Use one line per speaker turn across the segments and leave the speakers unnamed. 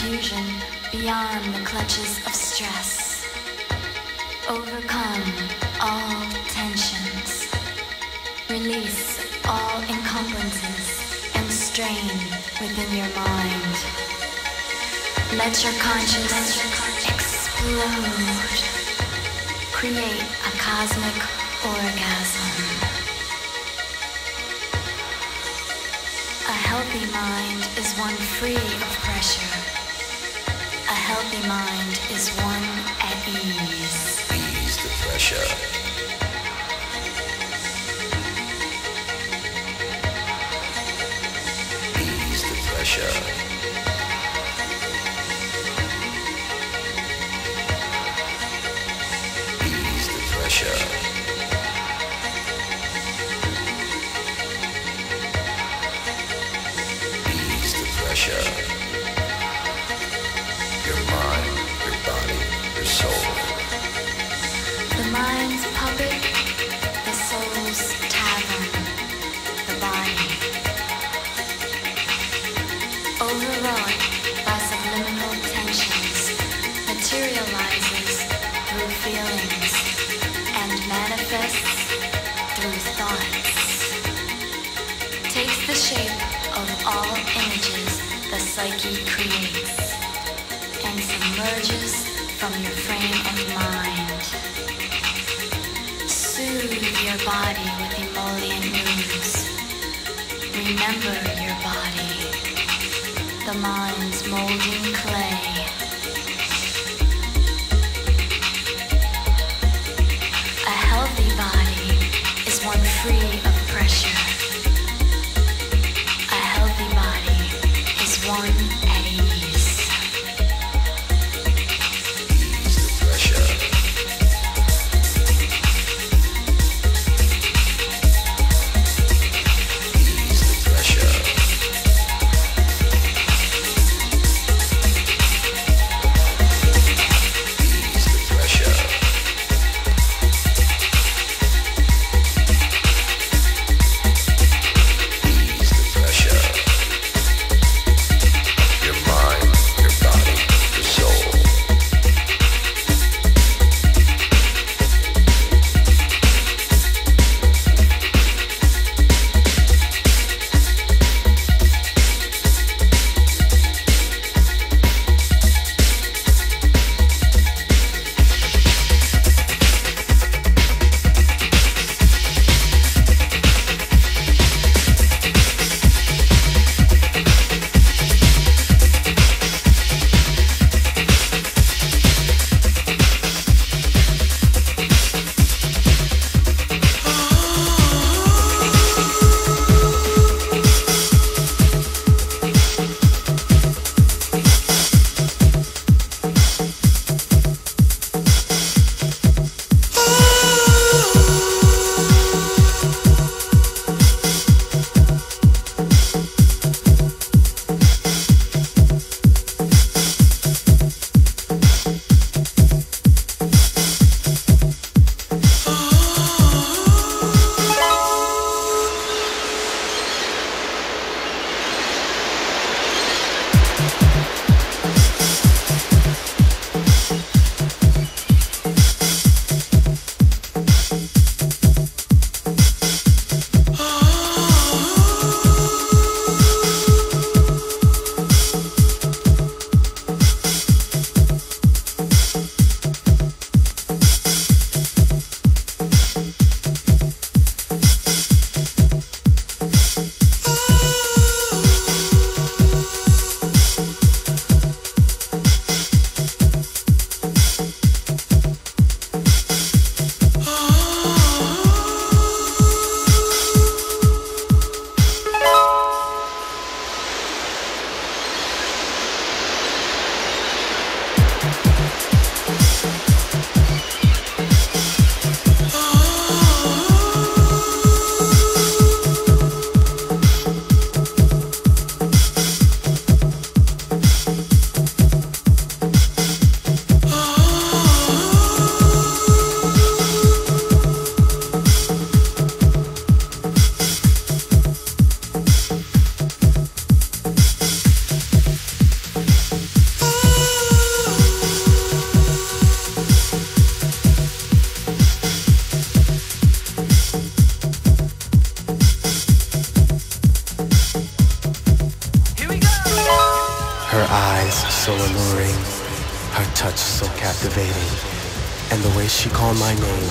confusion beyond the clutches of stress. Overcome all tensions, release all encumbrances and strain within your mind. Let your consciousness explode. Create a cosmic orgasm. A healthy mind is one free of pressure. A healthy mind is one at ease.
Ease the pressure. Ease the pressure. Ease the pressure.
Creates and submerges from your frame of mind. Soothe your body with emollient moves. Remember your body, the mind's molding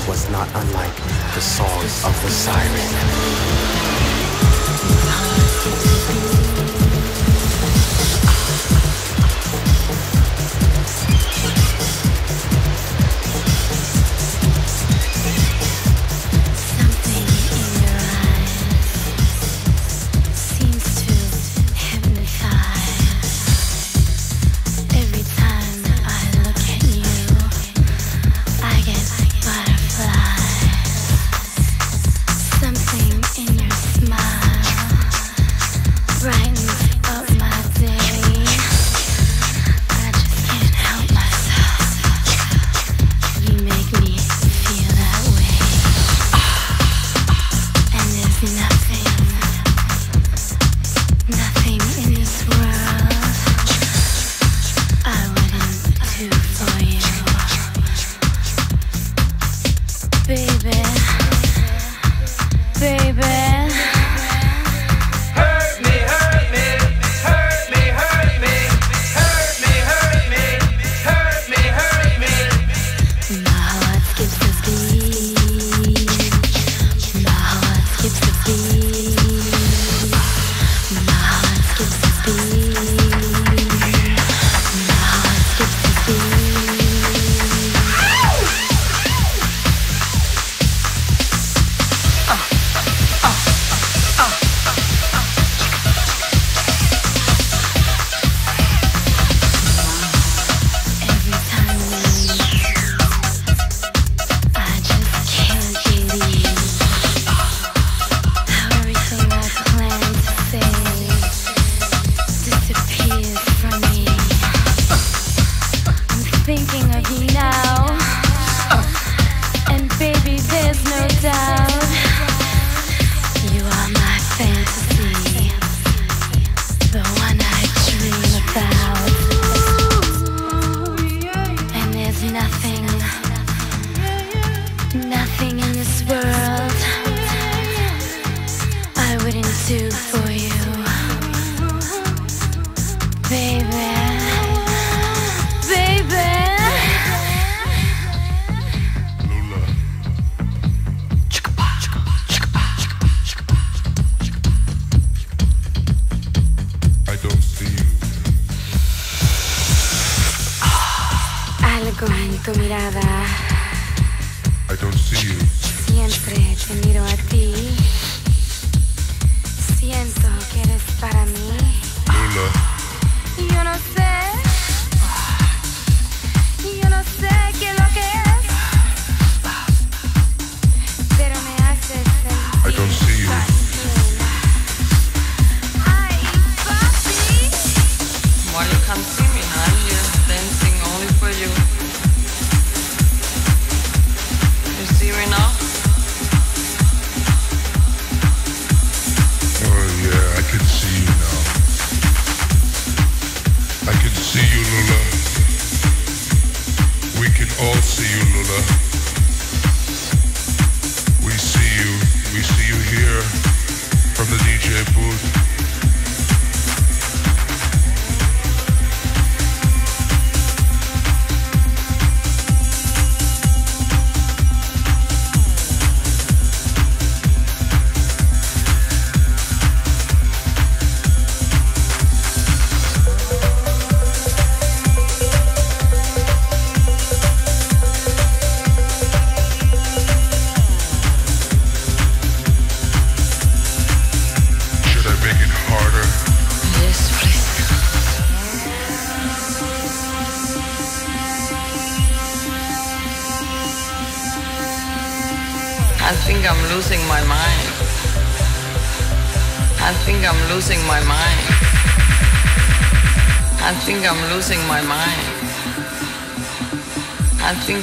was not unlike the songs of the siren.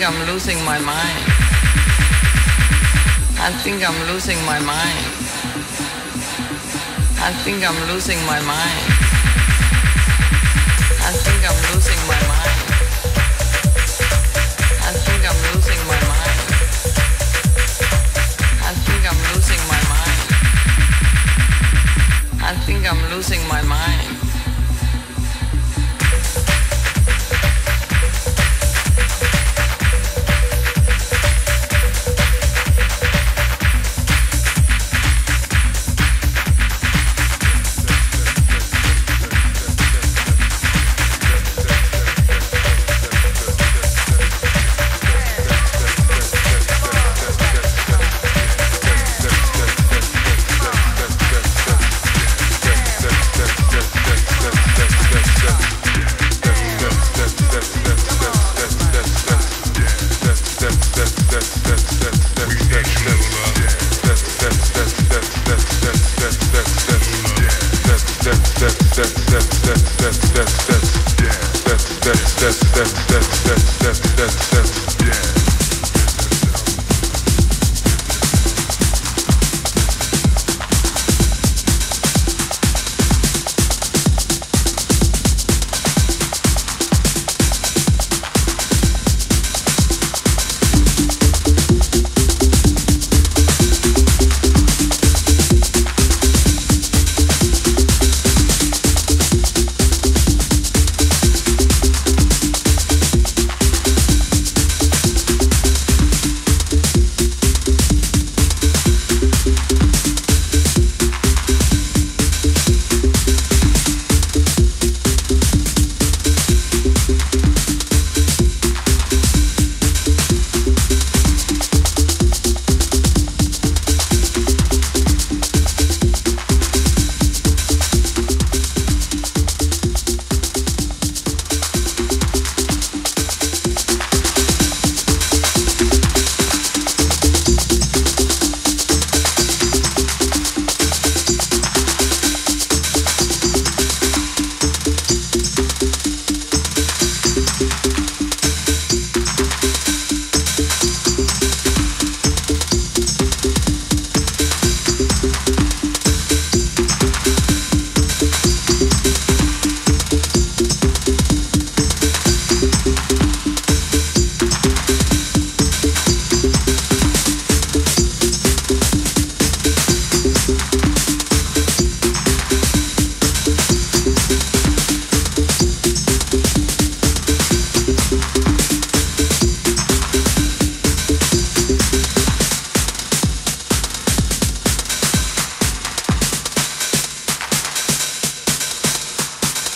I'm
losing my mind. I think I'm losing my mind. I think I'm losing my mind.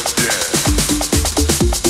yeah.